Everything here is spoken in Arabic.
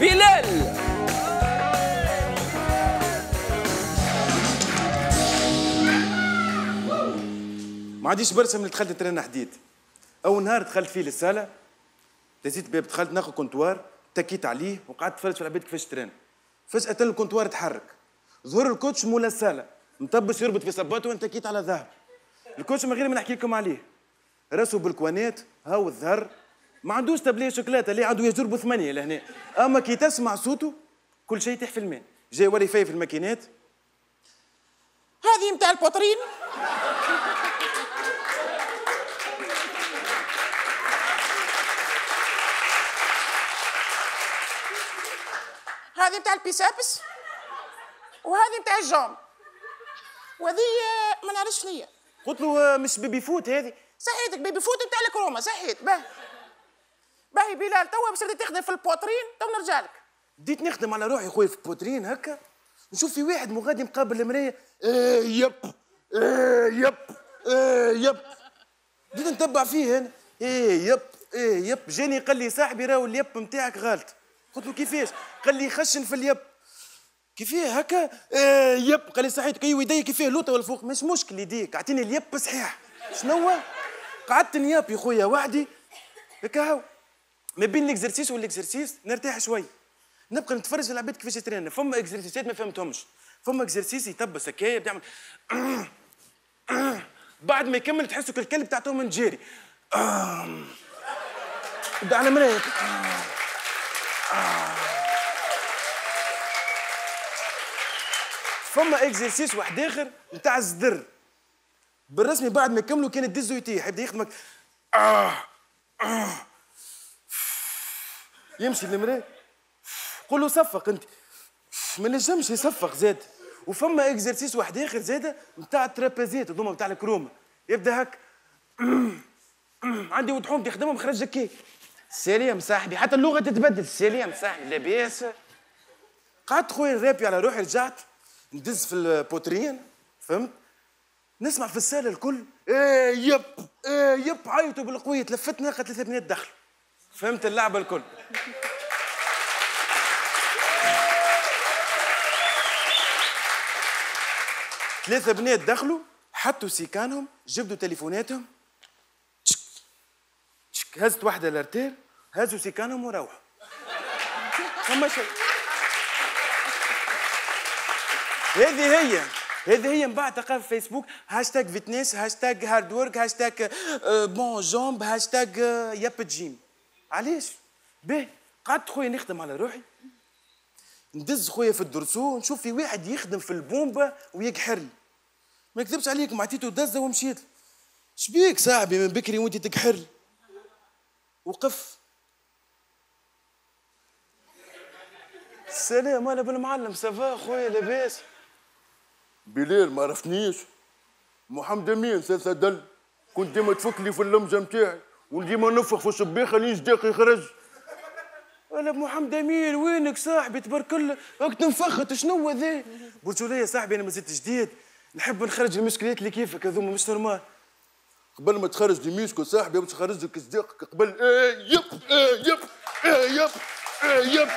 بلال. ما عاديش برشا من دخلت ترين حديد. أول نهار دخلت فيه للصالة لزيت باب دخلت ناخذ كونتوار تكيت عليه وقعدت اتفرج في العباد كيفاش ترين فجأة الكونتوار تحرك. ظهر الكوتش مولا الصالة. مطبش يربط في صباته وأنت تكيت على ذهب. الكوتش من غير ما نحكي لكم عليه. راسه بالكوانات هاو الظهر. ما عندوش تابليه شوكولاتة اللي عنده يجرب ثمانية لهنا. أما كي تسمع صوته كل شيء يطيح في الماء. جاي يوري في الماكينات. هذه متاع ال poitrine هذه متاع ال biceps. وهذه متاع ال jambes. وهذه ما نعرفش شنو هي قلت له آه، مش baby-foot هذه. صحيتك baby-foot متاع الكرومة صحيت باه. باهي بلال توا باش تبدا تخدم في ال poitrine تو نرجع لك. بديت نخدم على روحي خويا في poitrine هكا. نشوف في واحد مغادي مقابل المرايه إيه يب إيه يب إيه يب. بديت نتبع فيه أنا. إيه يب إيه يب. جاني قال لي صاحبي راهو اليب نتاعك غلط. قلت له كيفاش؟ قال لي خشن في اليب. كيفاه هكا؟ إيه يب. قال لي صحيتك ايوا يدي كيفاه لوطة ولا فوق مش مشكل يديك أعطيني اليب صحيح. شنو قعدت نياب يا خويا وحدي. هكا هاو. ما بين ال exercice وال exercice نرتاح شوي. نبقى نتفرج على العباد كيفاش يترينا فما اكزرسيسات ما فهمتهمش. فما exercice يتبس هكايا بيعمل بعد ما يكمل تحسه كالكلب تاع توم جيري يبدا على مرايه فما اكزرسيس واحد آخر نتاع الزدر. بالرسمي بعد ما يكملوا كان الدزو يتيح يبدأ يخدمك. آه. آه. يمشي للمرايه قول له صفق أنت. ما نجمش يصفق زاد. وفما إكزرسيس واحد آخر زاد نتاع الترابيزيت هذوما نتاع الكرومه يبدأ هك عندي وضحوم تخدمهم خرج هكاك سلام صاحبي حتى اللغة تتبدل. سلام صاحبي لاباس. قعدت خويا نرابي على روحي رجعت. ندز في ال poitrine فهمت؟ نسمع في الساله الكل. إيه يب إيه يب عيطوا بالقوية. تلفتنا لقيت ثلاثة بنات دخلوا فهمت اللعبة الكل. ثلاثة بنات دخلوا حطوا سيكانهم جبدوا تليفوناتهم. هزت واحدة l'haltère هزوا سيكانهم وروحوا. فما شيء هذه هي هذه هي من بعد تلقاها في فيسبوك. hashtag fitness hashtag hard work hashtag آه، bonne jambe hashtag آه، يب جيم. علاش؟ باهي قعدت خويا نخدم على روحي. ندز خويا في ال dorsaux نشوف في واحد يخدم في البومبة ويقحر لي. ما نكذبش عليكم عطيته دزة ومشيت. شبيك صاحبي من بكري وانت تقحر وقف. السلام أنا بالمعلم ça va خويا لاباس؟ بلال ما عرفتنيش. محمد أمين سلسة دل كنت ديما تفك لي في اللمجه نتاعي وديما نفخ في الشبيخه لين جداك يخرج. أنا محمد أمين وينك صاحبي؟ تبارك الله. راك تنفخت شنو ذا قلت له يا صاحبي أنا ما زلت جديد. نحب نخرج ال muscles اللي كيفك هذوما مش normal. قبل ما تخرج لي muscle صاحبي باش تخرج لك صديقك قبل إيه يب إيه يب إيه يب إيه يب.